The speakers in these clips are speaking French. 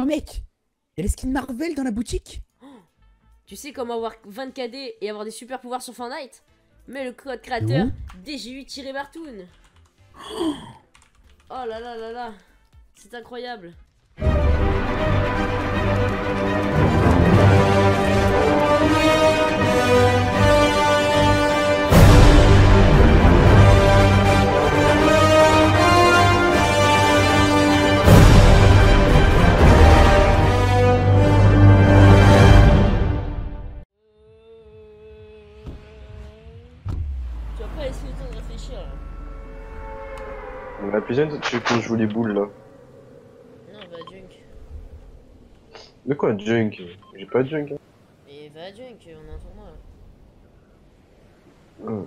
Oh mec Y'a les skins Marvel dans la boutique Tu sais comment avoir 20 KD et avoir des super pouvoirs sur Fortnite? Mets le code créateur DGU-Bartoon. Oh là là là là. C'est incroyable. Putain, tu veux qu'on joue les boules là Non, va à Junk. De quoi, junk? J'ai pas de junk. Hein. Mais va à Junk, on a un tournoi là. Hum.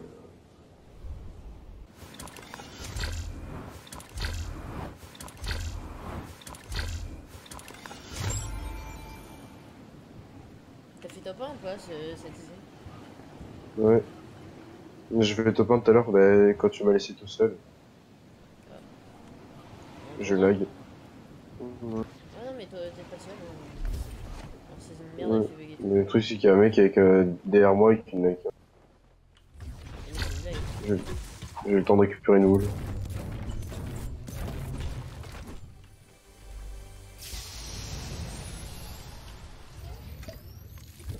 T'as fait top 1 ou pas ce- cette saison? Ouais. Je vais top 1 tout à l'heure, bah, quand tu m'as laissé tout seul. Je lag. Ah non, mais toi t'es pas le seul. hein. Alors, merde, Ouais. Le truc, c'est qu'il y a un mec avec, euh, derrière moi qui une blague. J'ai le temps de récupérer une wool.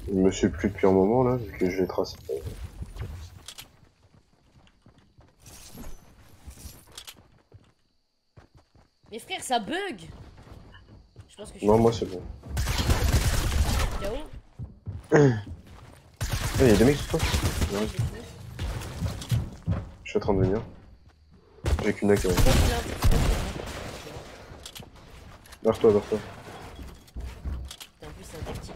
Il me suit plus depuis un moment là, vu que je l'ai tracé. Mais frère, ça bug Je pense que je Non, moi c'est bon. KO. Eh, y'a des mecs sur toi Ouais. Je suis en train de venir. J'ai qu'une hack. L'as- Vers toi, vers toi. Putain, En plus, c'est un tactique.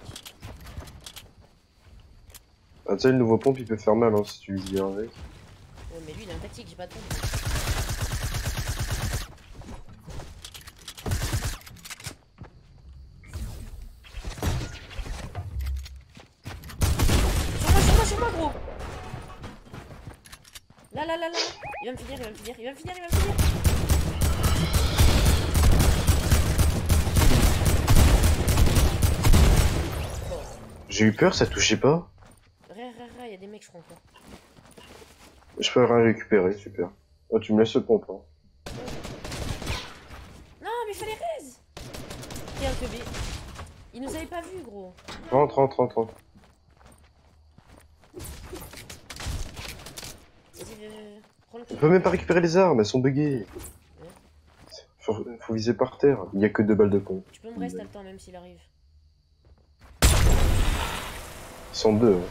Ah, tu sais, le nouveau pompe il peut faire mal hein, si tu vises bien avec. Ouais, mais lui, il a un tactique, j'ai pas de pompe. Là, là, là, là Il va me finir, il va me finir, il va me finir, il va me finir J'ai eu peur, ça touchait pas. Ré, ré, il y a des mecs, je crois encore. Je peux rien récupérer, super. Oh, tu me laisses le pompe. Hein. Non, mais il fallait raise Tiens. Il nous avait pas vu, gros. Rentre, rentre, rentre, rentre. Vas-y, viens, viens, viens. Prends le On peut même pas récupérer les armes, elles sont buggées. Faut, faut viser par terre. Il y a que deux balles de pompe. Tu peux me rester, t'as le temps, même s'il arrive. Ils sont deux. hein.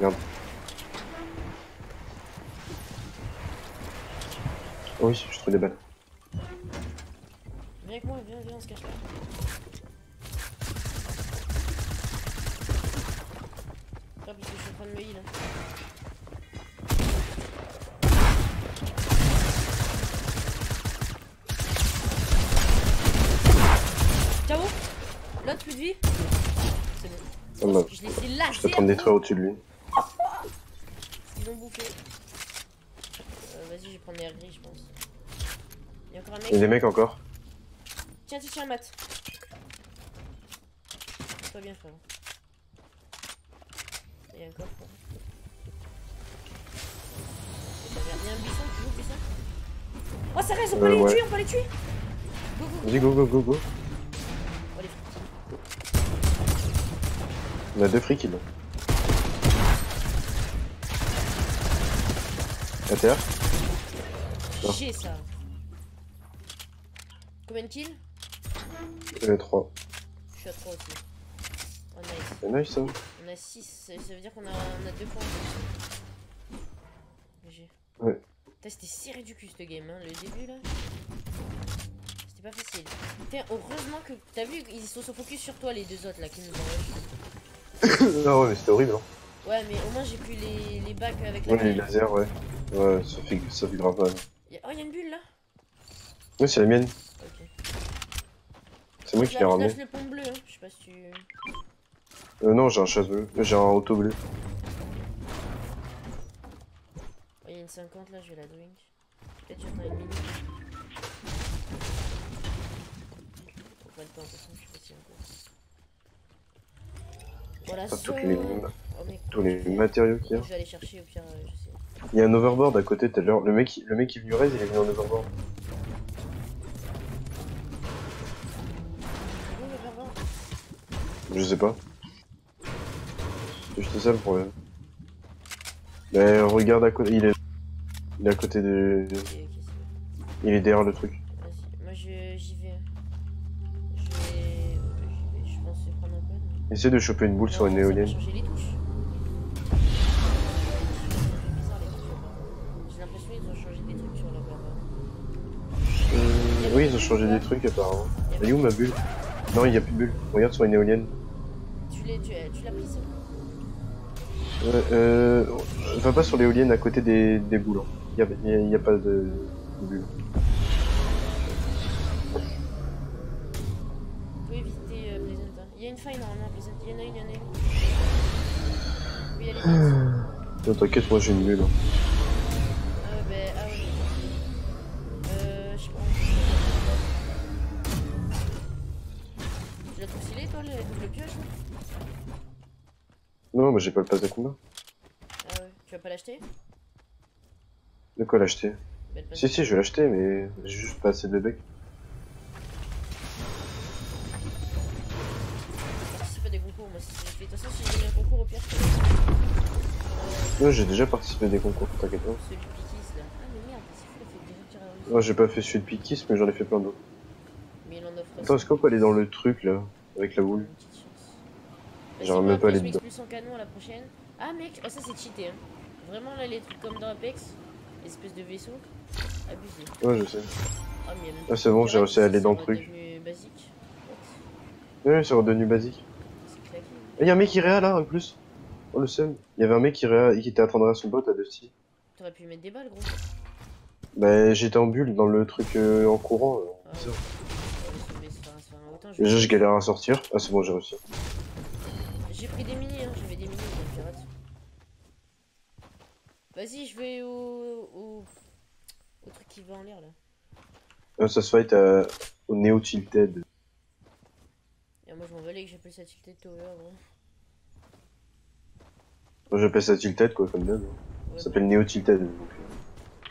Merde. Oh oui, je trouve des balles. Viens avec moi, viens, viens, on se cache là. Pas parce que je suis en train de me heal. hein. Ciao L'autre plus de vie C'est bon. Oh non, Je les ai je suis lâchés en train de détruire au-dessus de lui. Ils ont bouffé. Euh, Vas-y, je vais prendre les gris, je pense. Il y a encore un mec. Il y a des mecs encore. Tiens, tiens, tiens, Matt. Pas bien, frère. Il y a un coffre. Il y a un buisson, Oh, ça reste, on peut Euh, les ouais. tuer, on peut les tuer Go, go, Vas-y, go, go, go, go. On a deux free kills. Non. J'ai ça. Combien de kills Et trois. Je suis à 3 aussi. Oh, nice. C'est nice ça. On a 6, ça veut dire qu'on a, on a 2 points. GG. Ouais. Putain, C'était serré du cul ce game, hein, le début là. C'était pas facile. Putain, heureusement que. T'as vu, ils sont focus sur toi les deux autres là qui nous ont ah ouais, mais c'était horrible. Hein. Ouais, mais au moins j'ai plus les, les bacs avec la Ouais, les lasers, ouais. Ouais, ça fait, ça fait grave mal. Y a- Oh, y'a une bulle là Ouais, c'est la mienne. Ok. C'est moi qui l'ai ramené. le pont bleu, hein. Je sais pas si tu. Euh, non, j'ai un chasse bleu. J'ai un auto bleu. Oh, il y a une 50 là, je vais la drink. Peut-être j'attends une minute. Faut pas le temps, de toute façon, je pas si. Voilà, Pas ça. toutes les- Oh, mais Tous les matériaux qu'il y a. Je vais aller chercher au pire, euh, je sais. Il y a un overboard à côté tout à l'heure. Le mec, le mec qui est venu raise, il est venu en overboard. Je sais pas. C'est juste ça le problème. Mais regarde à côté, il est, il est à côté de, il est derrière le truc. Essaie de choper une boule sur une éolienne. Euh, oui, ils ont changé des trucs apparemment. Elle est où ma bulle? Non, il y a plus de bulle. Regarde sur une éolienne. Tu l'as tu, tu l'as pris ça? Euh, euh, va pas sur l'éolienne à côté des, des boules. hein. Il y a, il y a- il y a pas de, de bulle. Stylée toi, le double pioche là Non, mais j'ai pas le pass de combat. Ah ouais. Tu vas pas l'acheter? De quoi l'acheter? Si, si, je vais l'acheter, mais j'ai juste pas assez de bec. Si je fais. De toute façon, si j'ai gagné un concours au pire, je fais Non, j'ai déjà participé à des concours, t'inquiète pas. celui de Pikis là. Ah, mais merde, c'est fou, il fait déjà tirer à réussir. Moi j'ai pas fait celui de Pikis, mais j'en ai fait plein d'autres. Mais il en offre. Attends, est-ce qu'on peut aller dans le truc là, avec la boule? J'aurais même pas je dedans. m'expulse en canon à la prochaine. Ah mec, oh, ça c'est cheaté hein. Vraiment là les trucs comme dans Apex, espèce de vaisseau, abusé. Ouais, je sais. Ah Ah, c'est bon, j'ai réussi à aller dans le truc. basique. Ouais, c'est redevenu basique. Claqué. Et y'a un mec qui réa là en plus. Oh le seum. Il y avait un mec qui, réa, qui était de réa son bot à Dusty. T'aurais pu mettre des balles gros. Bah j'étais en bulle dans le truc euh, en courant. euh, Ah, ouais, Déjà je galère à sortir. Ah c'est bon j'ai réussi. J'ai pris des mini, hein. j'avais des mini comme pirate. Vas-y, je vais au... au... au truc qui va en l'air là. Euh, ça se fight à... au Neo Tilted. Et moi je m'en valais que j'appelle ça Tilted Tower. Moi j'appelle ça Tilted quoi comme d'hab. Ouais, Ça s'appelle Neo Tilted. Donc...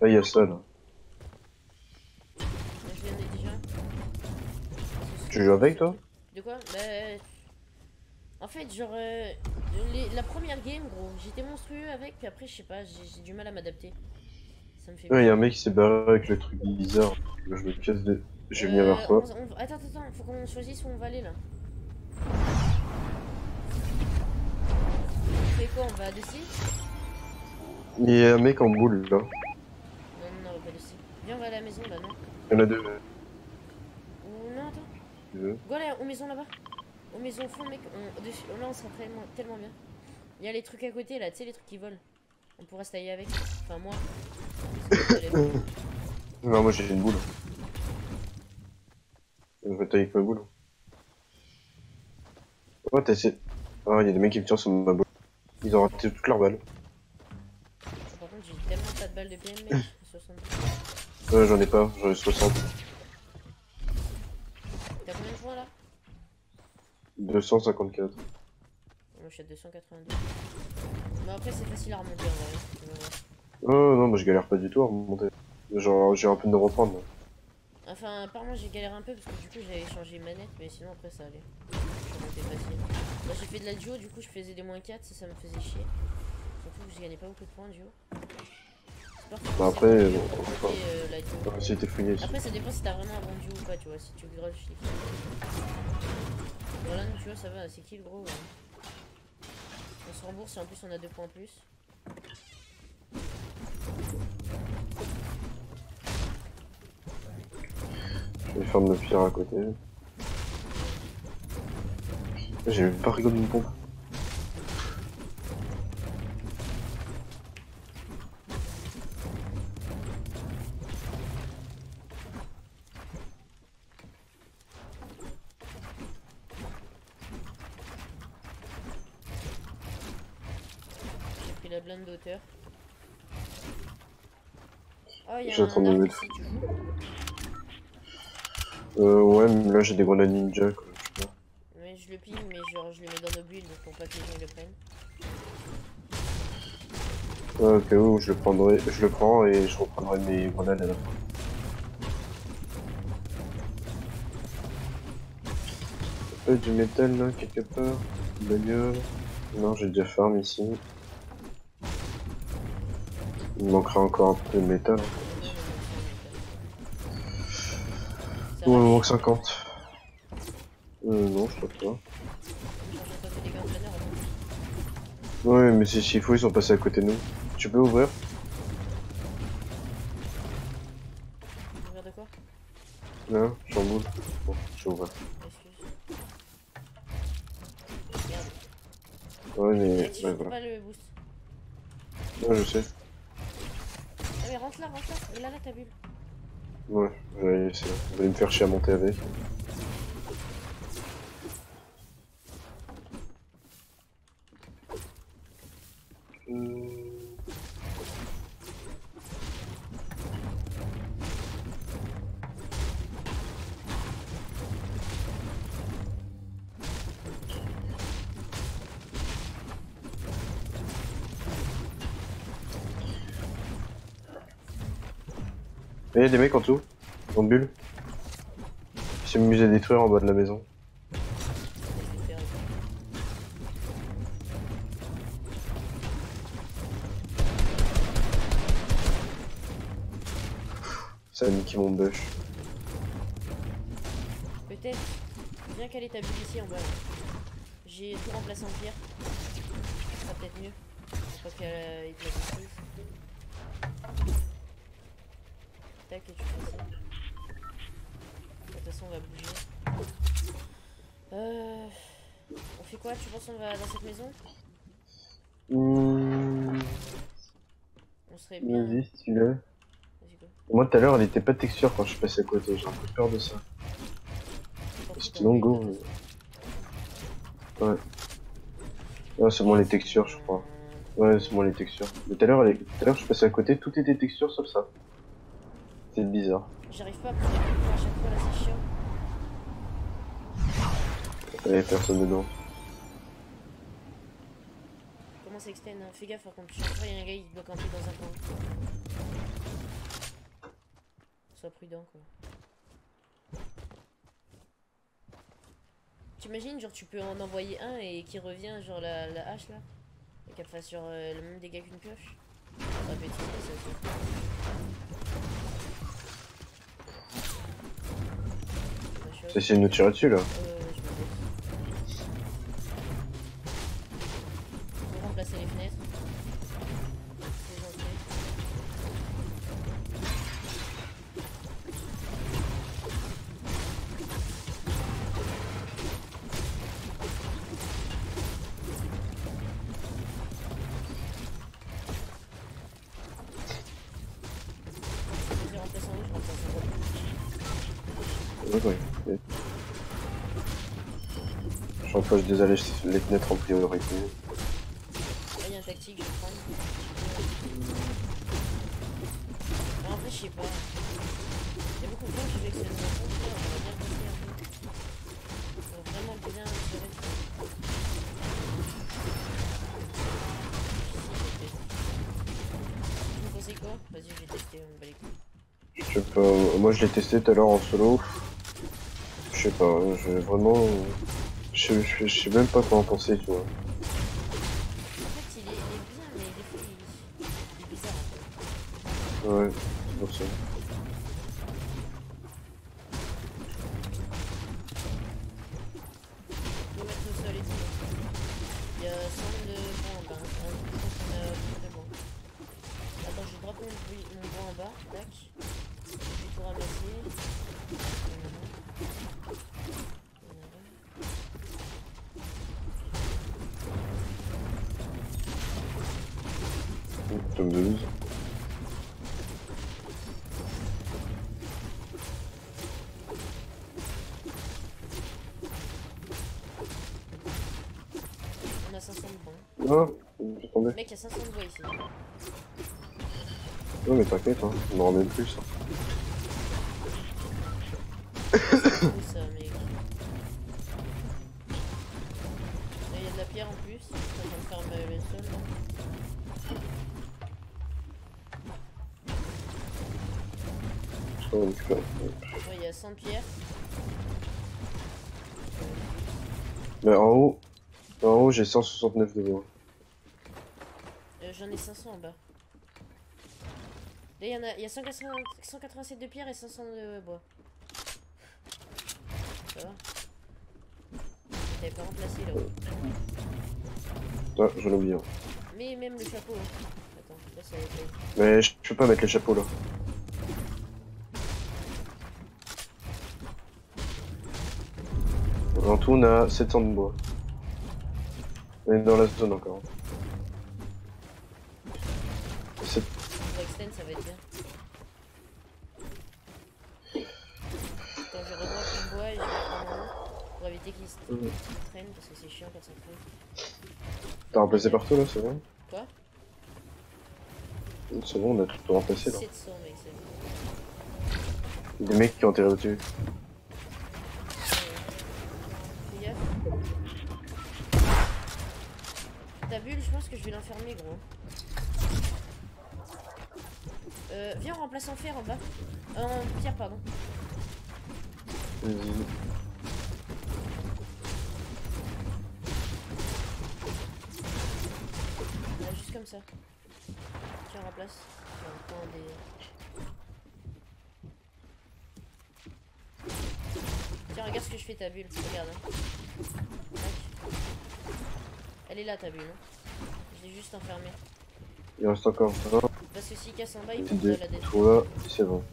euh. Là y'a ça là. je déjà. Tu joues avec toi? De quoi? Bah. En fait, genre. euh, les- la première game, gros, j'étais monstrueux avec, puis après, je sais pas, j'ai j'ai du mal à m'adapter. Ça me fait. Ouais y'a un mec qui s'est barré avec le truc bizarre. Je me casse de... Je vais venir Euh, vers toi. on- on- Attends, attends, attends, faut qu'on choisisse où on va aller là. Fait quoi On va à Dessy Il y a un mec en boule là. Non, non, non, on va pas Dessy. Viens, on va à la maison là, non Il y en a deux. Ou non, attends. Tu veux Go là, aux maisons là-bas. Aux maisons au fond, mec. On... dessus- Là, on sera tellement, tellement bien. Il y a les trucs à côté là, tu sais, les trucs qui volent. On pourra se tailler avec. Enfin, moi. Non moi j'ai une boule. Je vais tailler avec ma boule. Oh t'as essayé... Ah y'a des mecs qui me tirent sur ma boule. Ils ont raté toutes leurs balles. Par contre, j'ai tellement pas de balles de PM, mec. 70. Ouais j'en ai pas, j'en ai 60. T'as combien de points là? 254. Moi, je suis à 282. Mais après, c'est facile à remonter en vrai. Oh non, moi je galère pas du tout à remonter. Genre j'ai un peu de reprendre. là. Enfin, par moi, j'ai galéré un peu parce que du coup, j'avais changé manette, mais sinon, après, ça allait. Je remontais facile. Moi, j'ai fait de la duo, du coup, je faisais des moins 4, ça, ça me faisait chier. Surtout que je gagnais pas beaucoup de points en duo. Bah, après, euh, euh. Après, ça dépend si t'as vraiment un bon duo ou pas, tu vois. Si tu grave chiffre. Voilà, tu vois, ça va, c'est qui le gros ouais. On se rembourse et en plus, on a deux points en plus. Je vais faire de pire à côté. J'ai même pas rigolé une bombe. J'ai pris la blinde d'auteur. Oh, J'attends de mettre. Euh, ouais, mais là j'ai des grenades ninja quoi je le ping, mais genre je le mets dans nos builds pour pas que les gens le prennent. Au cas où je le prendrai, je le prends et je reprendrai mes grenades à la fin. Pas du métal là quelque part Bagnole Non, j'ai déjà farm ici. Il me manquera encore un peu de métal. Ouais, il manque 50. Euh, non, je crois pas. Ouais, mais si- s'il faut, ils sont passés à côté de nous. Tu peux ouvrir Regarde de quoi Là, j'en boule. Bon, je vais ouvrir. Ouais, mais. Ouais, voilà. pas le boost. Ouais, je sais. Ah mais rentre là, rentre là. Et là, là, ta bulle. Ouais, je vais essayer. Vous allez me faire chier à monter avec. Y'a des mecs en dessous, en bulle. Ils s'amusent à détruire en bas de la maison. Ça a niqué mon bush. Peut-être. Caler ta bulle ici en bas. J'ai tout remplacé en pierre. Ça sera peut-être mieux. Pas qu'elle te la détruise. Tac, et tu fais ça. De toute façon, on va bouger. Euh... On fait quoi? Tu penses qu'on va dans cette maison? Mmh, On serait bien. Vas-y, si tu veux. Moi tout à l'heure elle était pas texture quand je suis passé à côté, j'ai un peu peur de ça. De toute façon. Ouais. Ouais, c'est bon les textures je crois. Ouais, c'est bon les textures. Mais tout à l'heure, elle est- tout à l'heure je suis passé à côté, tout était texture sauf ça. C'est bizarre. J'arrive pas à prendre à chaque fois là, c'est chiant. Il y avait personne dedans. Comment ça extend Fais gaffe par contre, chaque fois il y a un gars qui bloque un peu dans un coin. Sois prudent quoi. T'imagines, genre tu peux en envoyer un et qui revient, genre la, la hache là Et qu'elle fasse genre euh, le même dégât qu'une pioche Ça peut être ça de nous tirer dessus là. euh, Je des allées les fenêtres en priorité. Là, il y a un tactique, je vais. Ah, en fait, je sais pas. Il y a beaucoup de gens qui veulent que ça rencontre, là, on va bien passer un peu. Va vraiment bien ça. Vous pensez quoi? Vas-y, je vais tester, on va les coups. Je sais pas, moi je l'ai testé tout à l'heure en solo. Je sais pas, je vraiment. Je, je, je sais même pas quoi en penser, tu vois. En fait, il est, il est bien, mais des fois, il, il Tome 12. On a 500 de. Non, j'attendais. Mec, il y a 500 de bois ici. Non, mais t'inquiète, hein. on en ramène plus. hein. Ça, mec Là, il y a de la pierre en plus. En train de faire le sol il y a 100 pierres. Mais en haut, en haut j'ai 169 de bois. Euh, J'en ai 500 en bas. Là, il y en a, il y a 180 187 de pierre et 500 de bois. Ça va T'avais pas remplacé là. Ah, j'en ai oublié. Mais même le chapeau. hein. Attends, là ça va être. Mais je peux pas mettre les chapeaux là. En tout, on a 700 de bois. On est dans la zone encore. Va extend, ça va être bien. Attends, je vais revoir le bois et je vais prendre pour éviter qu'il se Mhm. traîne parce que c'est chiant quand ça traîne. T'as remplacé partout là, c'est bon Quoi? C'est bon, on a tout remplacé là. 700 mec, c'est bon. Des mecs qui ont enterré au-dessus. Ta bulle, je pense que je vais l'enfermer, gros. Euh, viens, on remplace en fer en bas. Euh, en pierre, pardon. Vas-y. Là, juste comme ça. Tiens, remplace. Tiens, regarde ce que je fais, ta bulle. Regarde. hein. Elle est là, ta bulle. hein. Je l'ai juste enfermée. Il reste encore un. Parce que s'il casse en bas, il que la dette. trous là, c'est bon.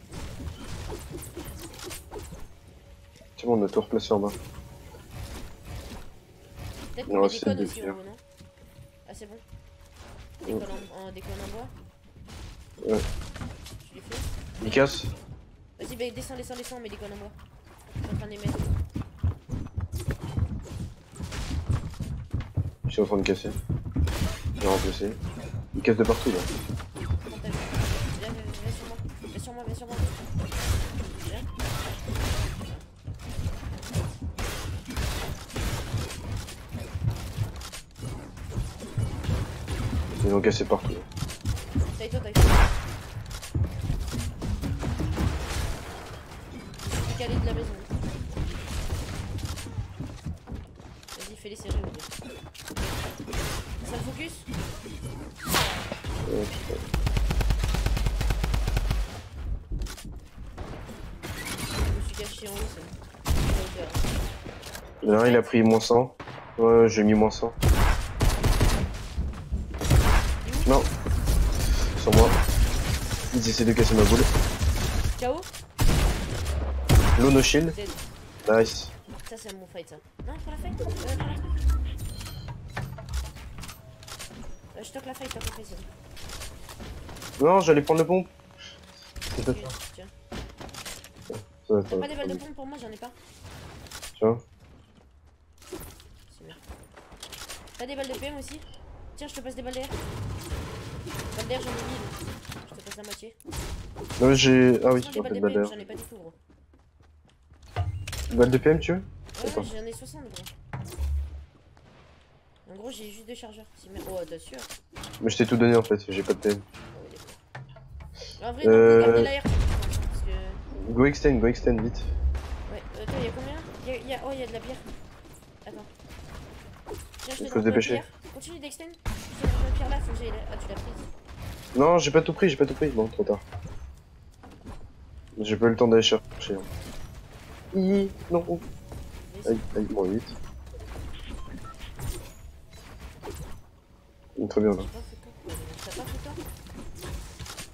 C'est bon, on a tout replacé en bas. Peut-être qu'on des de aussi en pierre. haut, non Ah, c'est bon Des en, en- des cônes en bois Ouais. Je l'ai fait Il casse Vas-y, bah, descends, descends, descends, met des en bois. Je suis en train de les mettre. Suis en train de casser. J'ai remplacé. Il casse de partout là. Viens, viens, viens sur moi. Viens sur moi, viens sur moi. Ils ont cassé partout. Caché en haut, c'est hauteur. Il a pris moins 100. Ouais, j'ai mis moins 100. Non. Sur moi. Ils essaient de casser ma boule. KO L'eau no shield. Dead. Nice. Ça c'est mon fight ça. Non, prends la fight. Euh, prends la fight. Euh, je toque la fight, la fight, c'est bon. Non, j'allais prendre le pompe. C'est pas Tiens, tiens. Ça. Ça va T'as pas. pas des balles de pompe pour moi, j'en ai pas. Tiens. C'est bien. T'as des balles de PM aussi Tiens, je te passe des balles d'air. Balles d'air, j'en ai 1000. Je te passe la moitié. Non, j'ai. Ah oui, Tiens, tu des as fait balles de de balle PM, d'air. j'en ai pas du tout, gros. Balle de PM, tu veux Ouais, j'en ai 60, gros. En gros, j'ai juste deux chargeurs. Oh, t'es sûr Mais je t'ai tout donné en fait, j'ai pas de PM. Ah. En vrai, non, Euh. gardez l'air. Go extend, go extend, vite. Ouais, euh, attends, y'a combien? Y a, y a... Oh, y'a de la bière. Attends. Tiens, je te faut se dépêcher. Continue d'extend. La bière là, faut que j'aille là. Ah, tu l'as prise. Non, j'ai pas tout pris, j'ai pas tout pris. Bon, trop tard. J'ai pas eu le temps d'aller chercher. hein. Hi, non. Aïe, aïe, bon, vite. Mm, Très bien là.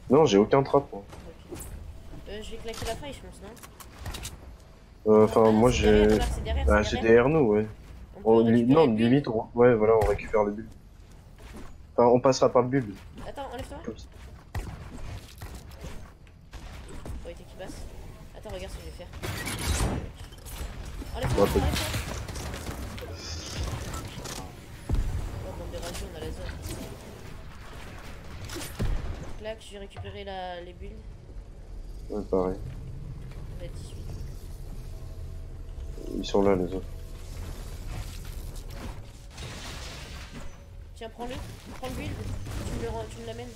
Non, j'ai aucun trap. moi. Vais claquer la faille, je pense, non Euh, Enfin, moi j'ai. Ah, c'est c'est derrière. nous, ouais. On On, li- récupérer non, limite, on... ouais, voilà, on récupère le bulbe. Enfin, on passera par le bulbe. Attends, enlève-toi. Faut éviter qu'il passe. Attends, regarde ce que je vais faire. Enlève-toi, Ouais, enlève-toi. Oh, bande de zone. Clac, je vais récupérer la, les builds. Ouais, pareil. On être 18. Ils sont là, les autres. Tiens, prends-le. Prends le build. Tu me l'amènes.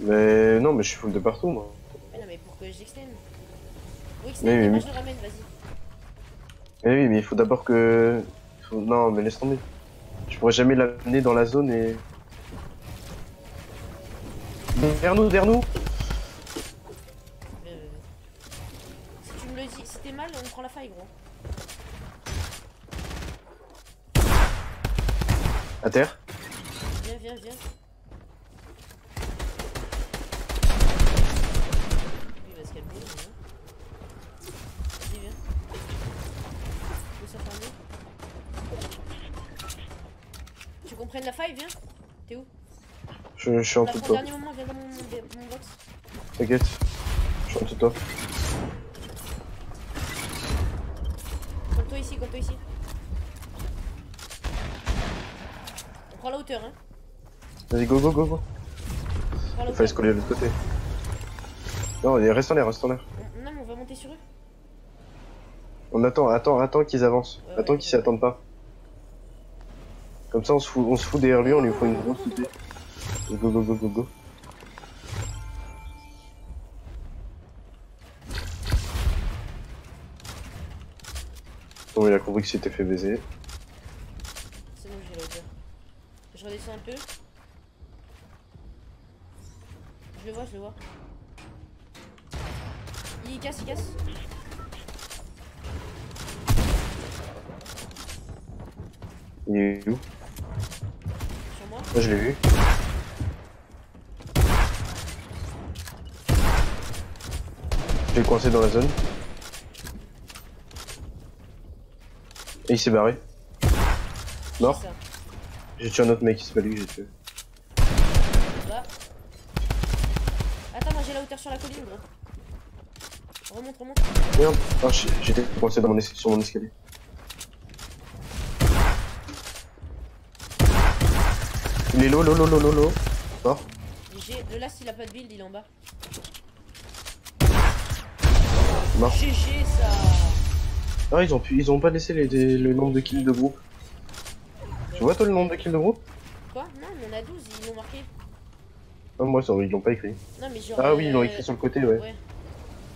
Mais non, mais je suis full de partout, moi. Mais non, mais pour que j'extende. Oui, extend, oui, moi oui. je le ramène, vas-y. Mais oui, mais il faut d'abord que... faut- Non, mais laisse tomber. Je pourrais jamais l'amener dans la zone et... Derrière nous, derrière nous prend la faille, gros. À terre Viens, viens, viens. Lui, il va se calmer. Vas-y, viens. Où ça Tu comprennes la faille, viens. T'es où? Je, je suis en dessous de toi. dernier moment, viens dans mon, mon box. T'inquiète. Je suis en dessous de toi. Colle-toi ici, colle-toi ici. On prend la hauteur, hein. Vas-y, go, go, go, go. Il fallait se coller de l'autre côté. Non, reste en l'air, reste en l'air. On- Non, mais on va monter sur eux. On attend, attends, attends qu'ils avancent. Ouais, attends ouais, qu'ils attendent pas. Comme ça, on se fout, on se fout derrière lui, on lui faut une grosse idée. Go, go, go, go, go. Compris qu'il s'était fait baiser. C'est bon, j'ai hauteur. Je redescends un peu. Je le vois, je le vois. Il casse, il casse. Il est où? Sur moi. Là, je l'ai vu. Je l'ai coincé dans la zone. Et il s'est barré. Mort. J'ai tué un autre mec, c'est pas lui que j'ai tué. Là. Attends, moi j'ai la hauteur sur la colline, gros. Remonte, remonte. Merde, ah, j'étais coincé dans mon sur mon escalier. Il est low, low, low, low, low, low. Mort. Le last il a pas de build, il est en bas. Mort. GG ça. Ah, ils ont, pu, ils ont pas laissé les, les- le nombre de kills de groupe. Tu vois, toi, le nombre de kills de groupe? Quoi? Non, mais on a 12, ils l'ont marqué. Ah, moi, ça, ils l'ont pas écrit. Non, mais genre. Ah oui, ils l'ont euh, écrit sur le côté, ouais. Ouais.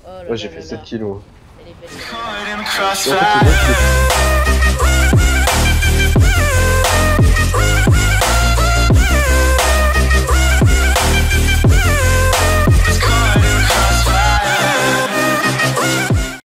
Oh là Ouais, j'ai fait là 7 là. kills, moi. Elle est belle.